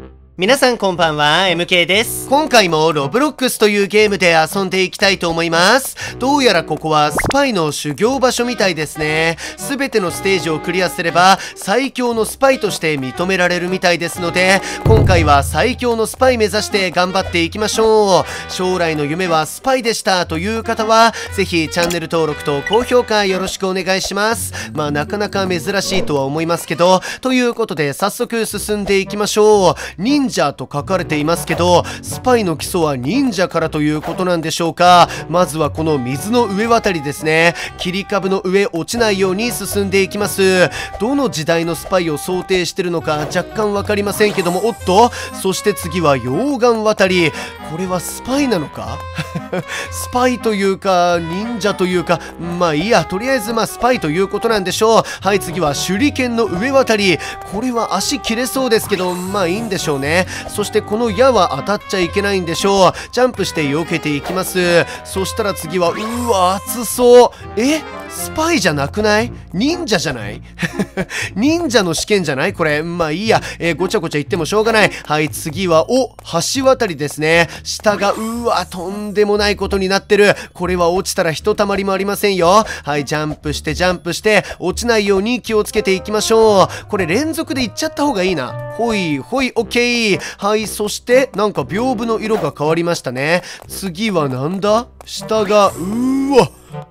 Mm-hmm. 皆さんこんばんは、MK です。今回もロブロックスというゲームで遊んでいきたいと思います。どうやらここはスパイの修行場所みたいですね。すべてのステージをクリアすれば最強のスパイとして認められるみたいですので、今回は最強のスパイ目指して頑張っていきましょう。将来の夢はスパイでしたという方は、ぜひチャンネル登録と高評価よろしくお願いします。まあなかなか珍しいとは思いますけど、ということで早速進んでいきましょう。忍者と書かれていますけどスパイの基礎は忍者からということなんでしょうか。まずはこの水の上渡りですね。切り株の上落ちないように進んでいきます。どの時代のスパイを想定してるのか若干分かりませんけどもおっとそして次は溶岩渡り。これはスパイなのか？スパイというか忍者というかまあいいや。とりあえずまあスパイということなんでしょう。はい次は手裏剣の上渡り。これは足切れそうですけどまあいいんでしょうね。そしてこの矢は当たっちゃいけないんでしょう。ジャンプして避けていきます。そしたら次はうわ熱そう。え？スパイじゃなくない？忍者じゃない？忍者の試験じゃない？これ。まあいいや。えー、ごちゃごちゃ言ってもしょうがない。はい、次は、お、橋渡りですね。下が、うわ、とんでもないことになってる。これは落ちたらひとたまりもありませんよ。はい、ジャンプして、ジャンプして、落ちないように気をつけていきましょう。これ連続でいっちゃった方がいいな。ほい、ほい、オッケー。はい、そして、なんか屏風の色が変わりましたね。次はなんだ？下が、うーわ。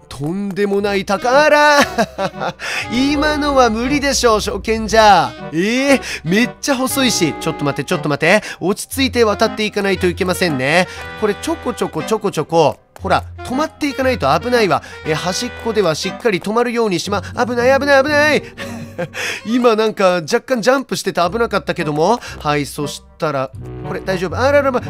とんでもない宝 今のは無理でしょう、初見じゃ。ええー、めっちゃ細いし。ちょっと待って、ちょっと待って。落ち着いて渡っていかないといけませんね。これちょこちょこちょこちょこ。ほら、止まっていかないと危ないわ。え、端っこではしっかり止まるようにしま、危ない危ない危ない 今なんか若干ジャンプしてて危なかったけども。はい、そしたら、これ大丈夫？あららま、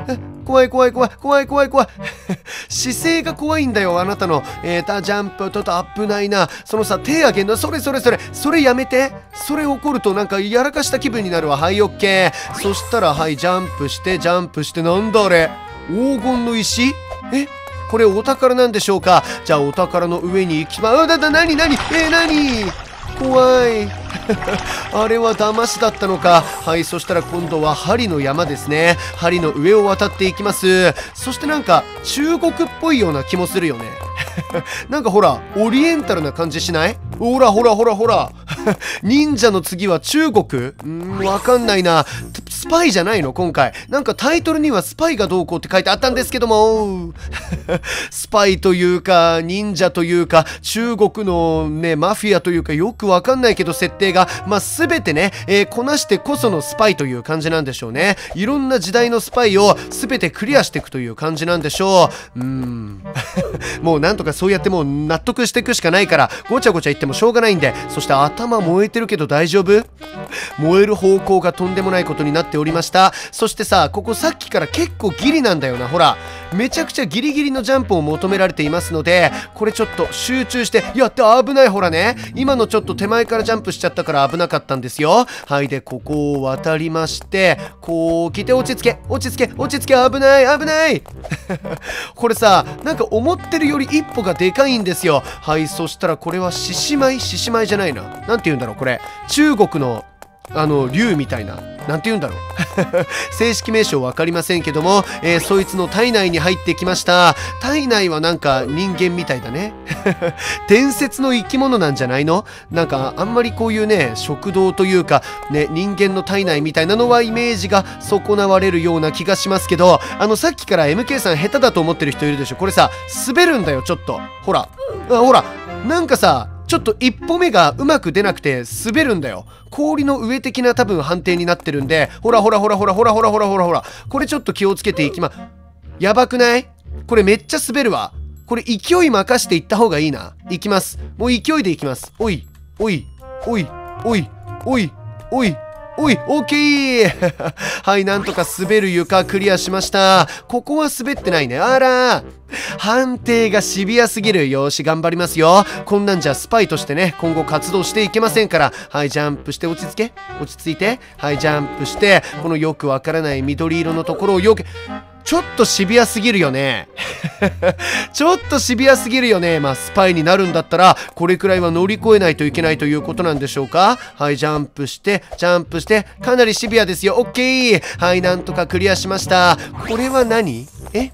怖い怖い怖い怖い怖い怖い。姿勢が怖いんだよ、あなたの。えー、た、ジャンプ、とと危ないな。そのさ、手上げんの、それそれそれ、それやめて。それ怒るとなんかやらかした気分になるわ。はい、オッケー。そしたら、はい、ジャンプして、ジャンプして、なんだあれ？黄金の石？え？これお宝なんでしょうか？じゃあお宝の上に行きまうだだ何何？えー、何？怖い。あれは騙しだったのか。はいそしたら今度は針の山ですね。針の上を渡っていきます。そしてなんか中国っぽいような気もするよね。なんかほらオリエンタルな感じしない？ほらほらほらほら。忍者の次は中国？んわかんないなスパイじゃないの？今回。なんかタイトルにはスパイがどうこうって書いてあったんですけども、スパイというか、忍者というか、中国のね、マフィアというか、よくわかんないけど設定が、まあ、すべてね、えー、こなしてこそのスパイという感じなんでしょうね。いろんな時代のスパイをすべてクリアしていくという感じなんでしょう。うーん。もうなんとかそうやってもう納得していくしかないから、ごちゃごちゃ言ってもしょうがないんで、そして頭燃えてるけど大丈夫？燃える方向がとんでもないことになっておりました。そしてさここさっきから結構ギリなんだよな。ほらめちゃくちゃギリギリのジャンプを求められていますのでこれちょっと集中してやって危ない。ほらね今のちょっと手前からジャンプしちゃったから危なかったんですよ。はいでここを渡りましてこう来て落ち着け落ち着け落ち着け危ない危ない。これさなんか思ってるより一歩がでかいんですよ。はいそしたらこれは獅子舞獅子舞じゃないな。何て言うんだろうこれ。中国のあの竜みたいな何て言うんだろう。正式名称分かりませんけども、えー、そいつの体内に入ってきました。体内はなんか人間みたいだね。伝説の生き物なんじゃないの？なんかあんまりこういうね食堂というかね人間の体内みたいなのはイメージが損なわれるような気がしますけどあのさっきから MK さん下手だと思ってる人いるでしょ？これさ滑るんだよちょっと。ほら。あほら。なんかさちょっと一歩目がうまく出なくて滑るんだよ。氷の上的な多分判定になってるんで、ほらほらほらほらほらほらほらほらほら。これちょっと気をつけていきま、やばくない？これめっちゃ滑るわ。これ勢い任していった方がいいな。いきます。もう勢いでいきます。おい、おい、おい、おい、おい、おい。おい、オッケーはい、なんとか滑る床クリアしました。ここは滑ってないね。あら判定がシビアすぎる。よし、頑張りますよ。こんなんじゃスパイとしてね、今後活動していけませんから。はい、ジャンプして落ち着け。落ち着いて。はい、ジャンプして、このよくわからない緑色のところをよけ、ちょっとシビアすぎるよね。ちょっとシビアすぎるよね。まあ、スパイになるんだったら、これくらいは乗り越えないといけないということなんでしょうか？はい、ジャンプして、ジャンプして、かなりシビアですよ。オッケーはい、なんとかクリアしました。これは何？え？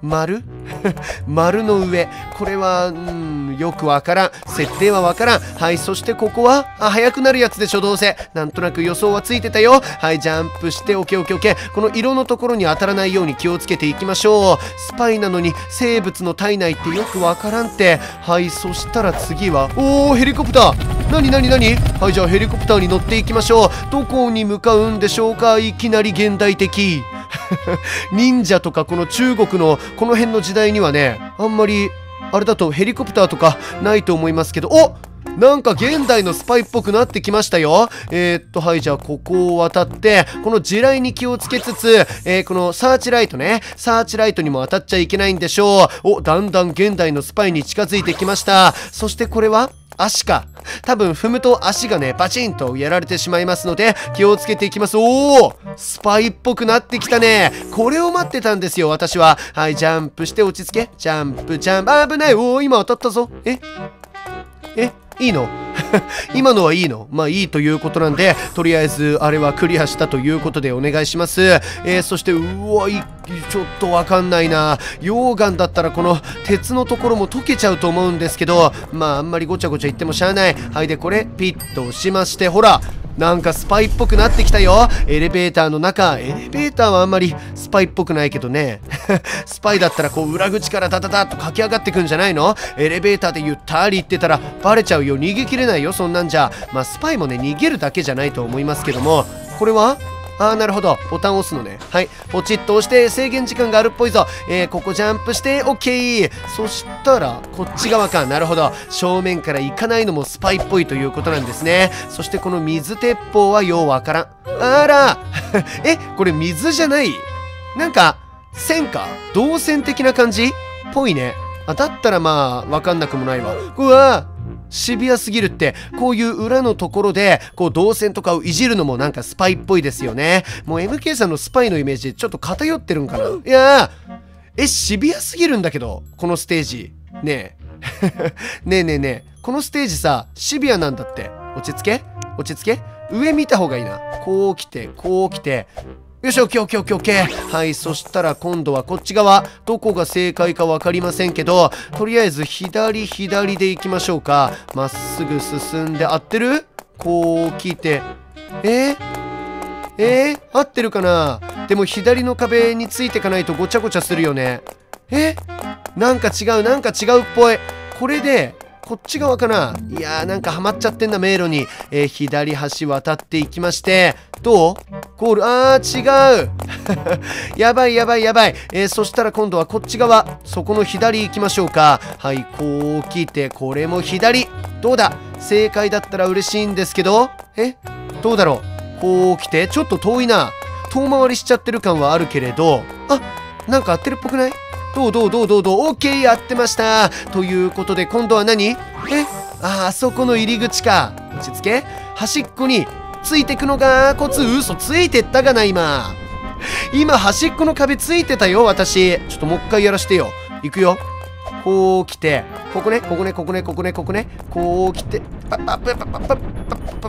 丸？丸の上これはうんよくわからん。設定はわからん。はいそしてここはあ速くなるやつでしょどうせ。なんとなく予想はついてたよ。はいジャンプしてオッケーオッケーオッケー。この色のところに当たらないように気をつけていきましょう。スパイなのに生物の体内ってよくわからんって。はいそしたら次はおおヘリコプター。なになになに？はいじゃあヘリコプターに乗っていきましょう。どこに向かうんでしょうか？いきなり現代的。忍者とかこの中国のこの辺の時代にはねあんまりあれだとヘリコプターとかないと思いますけど。おなんか現代のスパイっぽくなってきましたよ。えー、っと、はい、じゃあここを渡って、この地雷に気をつけつつ、えー、このサーチライトね、サーチライトにも当たっちゃいけないんでしょう。お、だんだん現代のスパイに近づいてきました。そしてこれは？足か。多分踏むと足がね、バチンとやられてしまいますので、気をつけていきます。おおスパイっぽくなってきたね。これを待ってたんですよ、私は。はい、ジャンプして落ち着け。ジャンプ、ジャンプ。危ない。おお、今当たったぞ。え？え？いいの？今のはいいの？まあいいということなんで、とりあえずあれはクリアしたということでお願いします。えー、そして、うわ、いちょっとわかんないな。溶岩だったらこの鉄のところも溶けちゃうと思うんですけど、まああんまりごちゃごちゃ言ってもしゃあない。はい、でこれピッと押しまして、ほら、なんかスパイっぽくなってきたよ。エレベーターの中。エレベーターはあんまりスパイっぽくないけどね。スパイだったらこう裏口からダダダッと駆け上がってくんじゃないの？エレベーターでゆったり行ってたらバレちゃうよ。逃げきれないよ。そんなんじゃ。まあスパイもね逃げるだけじゃないと思いますけども。これは？あーなるほど。ボタンを押すのね。はい。ポチッと押して制限時間があるっぽいぞ。えー、ここジャンプして OK そしたらこっち側か。なるほど。正面から行かないのもスパイっぽいということなんですね。そしてこの水鉄砲はようわからん。あら。えこれ水じゃない？なんか線か？導線的な感じ？ぽいね。あだったらまあわかんなくもないわ。うわシビアすぎるってこういう裏のところでこう動線とかをいじるのもなんかスパイっぽいですよね。もう MK さんのスパイのイメージちょっと偏ってるんかな。いやーえシビアすぎるんだけどこのステージ。ねえ。ねえねえねえ。このステージさシビアなんだって。落ち着け。落ち着け。上見た方がいいな。こう来てこう来て。よし、オッケーオッケーオッケーオッケー。はい、そしたら今度はこっち側。どこが正解か分かりませんけど、とりあえず左左で行きましょうか。まっすぐ進んで、合ってる？こう来て。え？ー、え？ー、合ってるかな？でも左の壁についてかないとごちゃごちゃするよね。え？なんか違う、なんか違うっぽい。これで、こっち側かな？いやーなんかハマっちゃってんだ迷路に、えー、左端渡っていきまして。どう？ゴール？あー違う。やばいやばいやばい、えー、そしたら今度はこっち側。そこの左行きましょうか。はいこう来てこれも左。どうだ？正解だったら嬉しいんですけど。え？どうだろう？こう来てちょっと遠いな。遠回りしちゃってる感はあるけれど。あなんか合ってるっぽくない？どうどうどうどうどうオッケーやってましたということで今度は何えああそこの入り口か落ち着け端っこについてくのかコツ嘘ついてったかな今今端っこの壁ついてたよ私ちょっともう一回やらしてよ行くよこう来てここねここねここねここねここねこう来て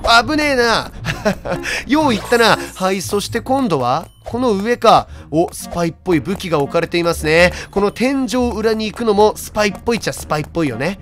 あぶねえな よう言ったな。はいそして今度はこの上かおスパイっぽい武器が置かれていますね。この天井裏に行くのもスパイっぽいっちゃスパイっぽいよね。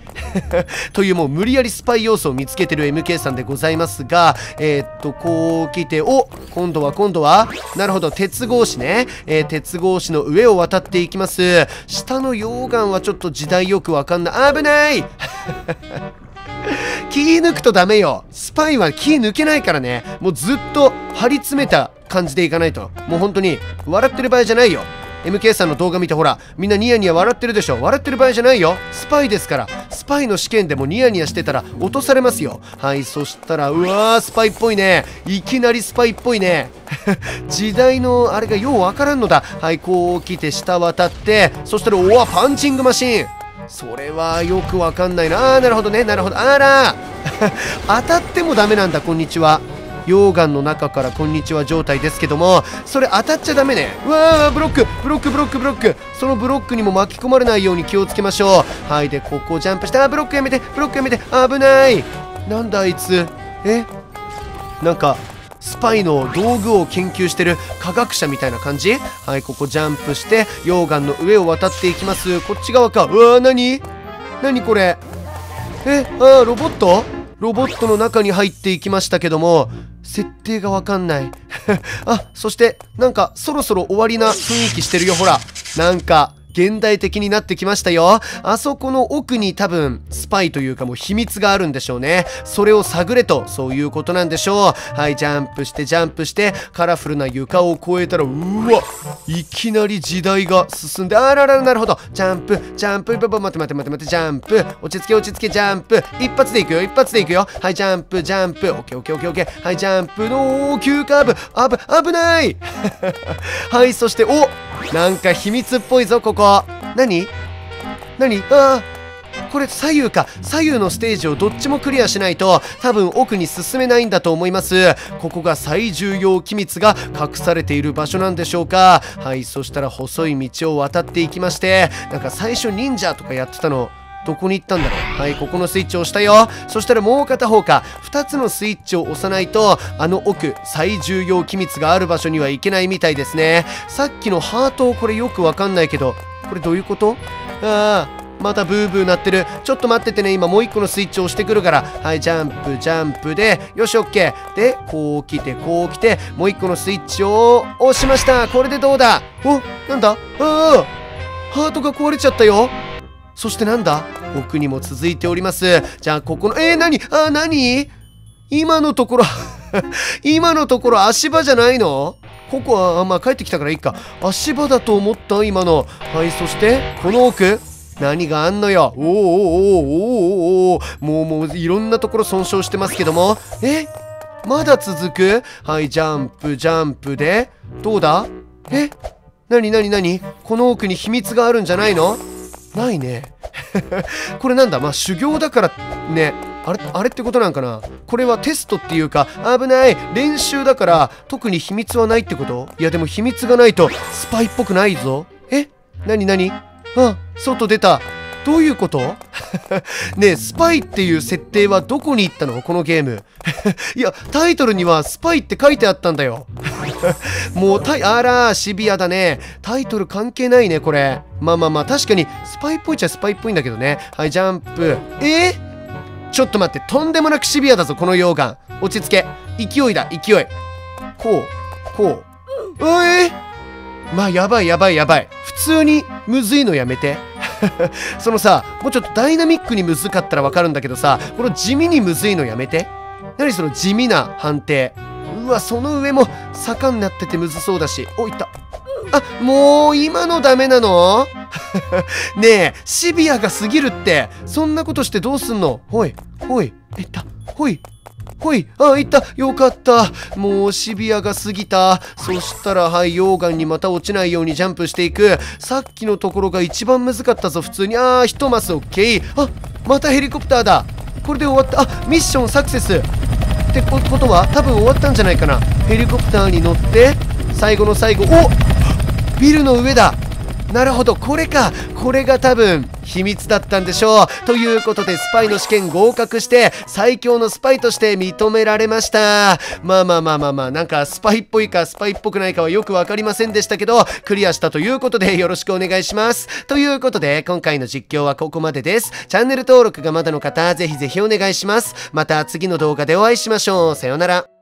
というもう無理やりスパイ要素を見つけてる MK さんでございますがえー、っとこう来てお今度は今度はなるほど鉄格子ね、えー、鉄格子の上を渡っていきます。下の溶岩はちょっと時代よくわかんない。危ない。気抜くとダメよ。スパイは気抜けないからね。もうずっと張り詰めた感じでいかないと。もう本当に笑ってる場合じゃないよ。MK さんの動画見てほらみんなニヤニヤ笑ってるでしょ。笑ってる場合じゃないよ。スパイですから。スパイの試験でもニヤニヤしてたら落とされますよ。はいそしたらうわースパイっぽいね。いきなりスパイっぽいね。時代のあれがようわからんのだ。はいこう来て下渡ってそしたらおわパンチングマシン。それはよくわかんないな。あなるほどね。なるほど。あら。当たってもダメなんだ。こんにちは。溶岩の中からこんにちは状態ですけども。それ当たっちゃダメね。うわーブロック。ブロックブロックブロック。そのブロックにも巻き込まれないように気をつけましょう。はい。でここジャンプしてあブロックやめて。ブロックやめて。危ない。なんだあいつ。え？なんかスパイの道具を研究してる科学者みたいな感じ？はいここジャンプして溶岩の上を渡っていきます。こっち側か。うわー何？何これ？えあーロボット？ロボットの中に入っていきましたけども設定がわかんない。あそしてなんかそろそろ終わりな雰囲気してるよ。ほらなんか現代的になってきましたよ。あそこの奥に多分、スパイというかもう秘密があるんでしょうね。それを探れと、そういうことなんでしょう。はい、ジャンプして、ジャンプして、カラフルな床を越えたら、うわいきなり時代が進んで、あららら、なるほど。ジャンプ、ジャンプ、待って待って待って待って、ジャンプ、落ち着け落ち着け、ジャンプ、一発でいくよ、一発でいくよ。はい、ジャンプ、ジャンプ、オッケーオッケーオッケーオッケー。はい、ジャンプの急カーブ、あぶ、危ない はい、そして、おなんか秘密っぽいぞ、ここ。何？何？ああこれ左右か。左右のステージをどっちもクリアしないと多分奥に進めないんだと思います。ここが最重要機密が隠されている場所なんでしょうか。はいそしたら細い道を渡っていきましてなんか最初忍者とかやってたの。どこに行ったんだろう？はいここのスイッチを押したよ。そしたらもう片方か。2つのスイッチを押さないとあの奥最重要機密がある場所には行けないみたいですね。さっきのハートをこれよくわかんないけどこれどういうこと？ああまたブーブーなってる。ちょっと待っててね今もう一個のスイッチを押してくるから。はいジャンプジャンプでよしオッケー。でこう来てこう来てもう一個のスイッチを押しました。これでどうだ？おなんだ？ああハートが壊れちゃったよ。そしてなんだ？奥にも続いておりますじゃあここのえー、何？あ何？今のところ 今のところ足場じゃないの？ここは、まあ、帰ってきたからいいか。足場だと思った？今の。はい、そして、この奥。何があんのよ？おーおーおーおーおーもうもういろんなところ損傷してますけども。え？まだ続く？はい、ジャンプ、ジャンプで。どうだ？え？なになになにこの奥に秘密があるんじゃないの？ないね。これなんだ？まあ修行だからね。あれあれってことなんかな？これはテストっていうか危ない。練習だから特に秘密はないってこと？いやでも秘密がないとスパイっぽくないぞ。え？なになにあ外出た。どういうこと？ねえスパイっていう設定はどこに行ったの？このゲーム。いやタイトルにはスパイって書いてあったんだよ。もうタイあらシビアだね。タイトル関係ないねこれ。まあまあまあ確かにスパイっぽいっちゃスパイっぽいんだけどね。はいジャンプ。え？ーちょっと待ってとんでもなくシビアだぞこの溶岩。落ち着け。勢いだ勢い。こうこうう。え？まあやばいやばいやばい。普通にむずいのやめて。そのさもうちょっとダイナミックにむずかったらわかるんだけどさこの地味にむずいのやめて。何その地味な判定。うわその上も坂になっててむずそうだし。おいった。あもう今のダメなの？ねえシビアが過ぎるって。そんなことしてどうすんの？ほいほいいった。ほいほいあ、いった。よかった。もうシビアが過ぎた。そしたらはい溶岩にまた落ちないようにジャンプしていく。さっきのところが一番難かったぞ普通に。あーひとマスオッケー。あまたヘリコプターだ。これで終わった。あミッションサクセス。ってことは多分終わったんじゃないかな。ヘリコプターに乗って最後の最後。おビルの上だ。なるほど。これか。これが多分秘密だったんでしょう。ということでスパイの試験合格して最強のスパイとして認められました。まあまあまあまあまあ。なんかスパイっぽいかスパイっぽくないかはよく分かりませんでしたけどクリアしたということでよろしくお願いします。ということで今回の実況はここまでです。チャンネル登録がまだの方ぜひぜひお願いします。また次の動画でお会いしましょう。さようなら。